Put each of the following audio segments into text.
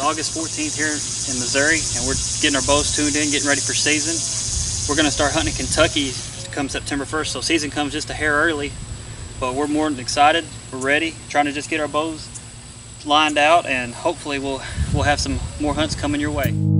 August 14th here in Missouri, and we're getting our bows tuned in, getting ready for season. We're going to start hunting Kentucky come September 1st, so season comes just a hair early, but we're more than excited. We're ready, trying to just get our bows lined out, and hopefully we'll we'll have some more hunts coming your way.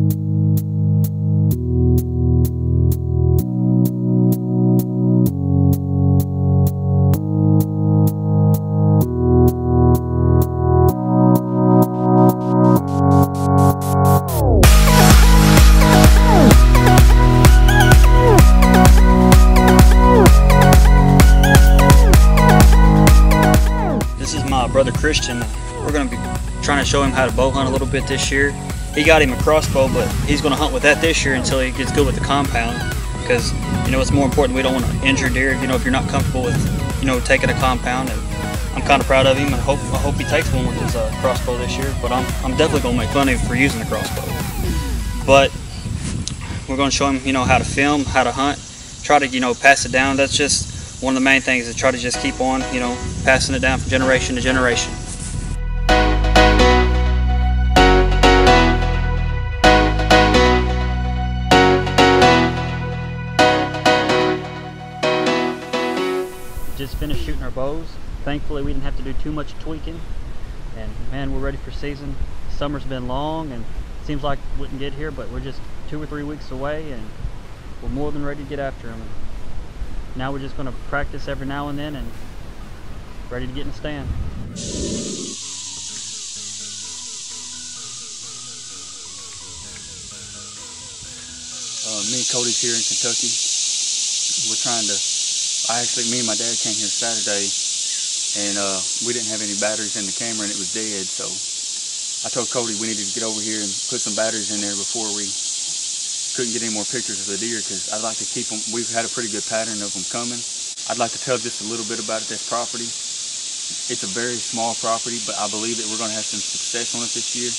Brother Christian. We're going to be trying to show him how to bow hunt a little bit this year. He got him a crossbow, but he's going to hunt with that this year until he gets good with the compound. Because you know it's more important. We don't want to injure deer. You know if you're not comfortable with you know taking a compound. And I'm kind of proud of him. I hope I hope he takes one with his uh, crossbow this year. But I'm I'm definitely going to make fun of him for using the crossbow. But we're going to show him you know how to film, how to hunt, try to you know pass it down. That's just one of the main things is try to just keep on, you know, passing it down from generation to generation. Just finished shooting our bows. Thankfully, we didn't have to do too much tweaking. And man, we're ready for season. Summer's been long and seems like we wouldn't get here, but we're just two or three weeks away and we're more than ready to get after them now we're just going to practice every now and then and ready to get in the stand. Uh, me and Cody's here in Kentucky. We're trying to, I actually, me and my dad came here Saturday and uh, we didn't have any batteries in the camera and it was dead. So I told Cody we needed to get over here and put some batteries in there before we couldn't get any more pictures of the deer because I'd like to keep them. We've had a pretty good pattern of them coming. I'd like to tell just a little bit about this property. It's a very small property, but I believe that we're going to have some success on it this year.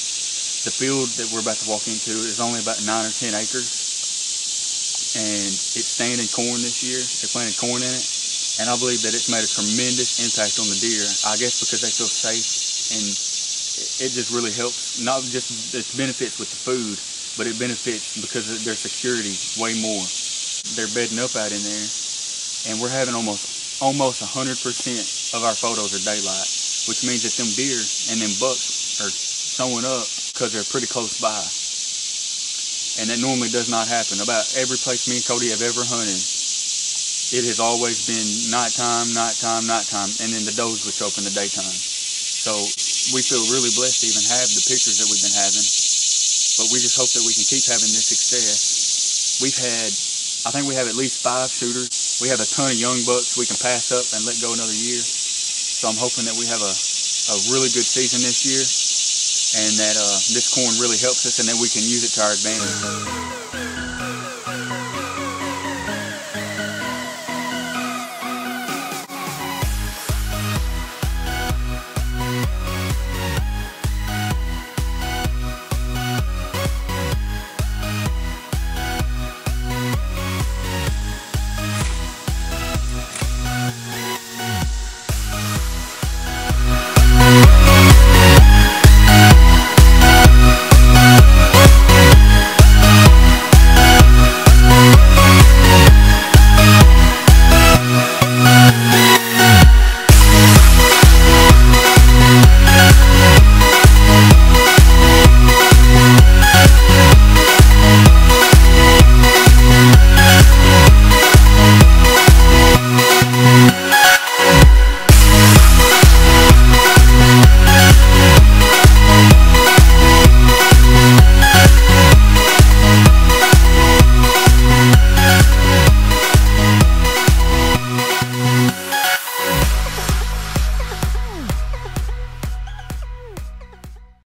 The field that we're about to walk into is only about nine or 10 acres, and it's standing corn this year. They planted corn in it, and I believe that it's made a tremendous impact on the deer. I guess because they feel safe, and it just really helps, not just its benefits with the food, but it benefits because of their security way more. They're bedding up out in there, and we're having almost almost 100% of our photos are daylight, which means that them deer and them bucks are showing up because they're pretty close by. And that normally does not happen. About every place me and Cody have ever hunted, it has always been nighttime, nighttime, nighttime, and then the does would show up in the daytime. So we feel really blessed to even have the pictures that we've been having but we just hope that we can keep having this success. We've had, I think we have at least five shooters. We have a ton of young bucks we can pass up and let go another year. So I'm hoping that we have a, a really good season this year and that uh, this corn really helps us and that we can use it to our advantage.